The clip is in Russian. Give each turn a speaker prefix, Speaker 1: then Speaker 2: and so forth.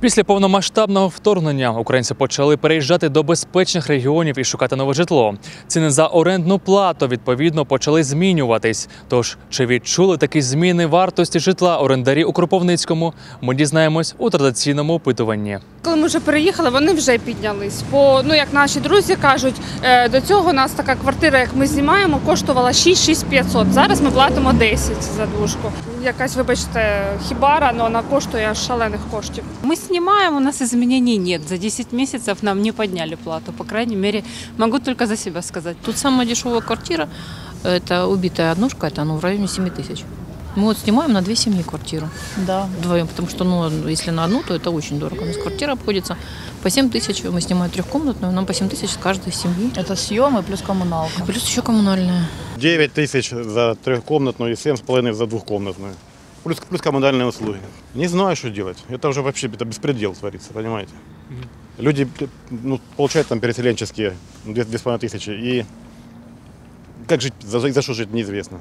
Speaker 1: Після повномасштабного вторгнення українці почали переїжджати до безпечних регіонів і шукати нове житло. Ціни за орендну плату відповідно почали змінюватись. Тож чи відчули такі зміни вартості житла орендарі у Кропивницькому? Ми дізнаємось у традиційному опитуванні.
Speaker 2: Коли ми вже переїхали, вони вже піднялись. Бо ну як наші друзі кажуть, е, до цього у нас така квартира, як ми знімаємо, коштувала 6-6500. Зараз ми платимо 10 за двушку. Якась, вибачте, хібара, але вона коштує шалених коштів.
Speaker 3: Мы снимаем, у нас изменений нет. За 10 месяцев нам не подняли плату. По крайней мере, могу только за себя сказать.
Speaker 4: Тут самая дешевая квартира, это убитая однушка, это ну, в районе 7 тысяч. Мы вот снимаем на две семьи квартиру. Да, вдвоем, потому что, ну, если на одну, то это очень дорого. У нас квартира обходится по 7 тысяч, мы снимаем трехкомнатную, нам по 7 тысяч с каждой семьи.
Speaker 5: Это съемы плюс коммуналка.
Speaker 4: Плюс еще коммунальная.
Speaker 6: 9 тысяч за трехкомнатную и 7,5 за двухкомнатную. Плюс, плюс коммунальные услуги. Не знаю, что делать. Это уже вообще это беспредел творится, понимаете? Люди ну, получают там переселенческие ну, две- две с половиной тысячи. И как жить, за, за что жить, неизвестно.